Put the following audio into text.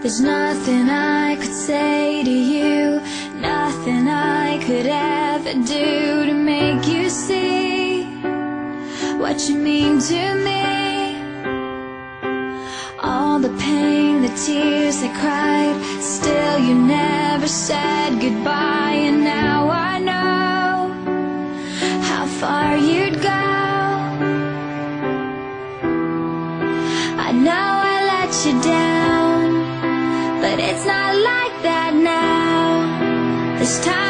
There's nothing I could say to you, nothing I could ever do to make you see what you mean to me. All the pain, the tears I cried, still you never said goodbye, and now I know how far you'd go. I know I let you down, but it's not like that now. This time.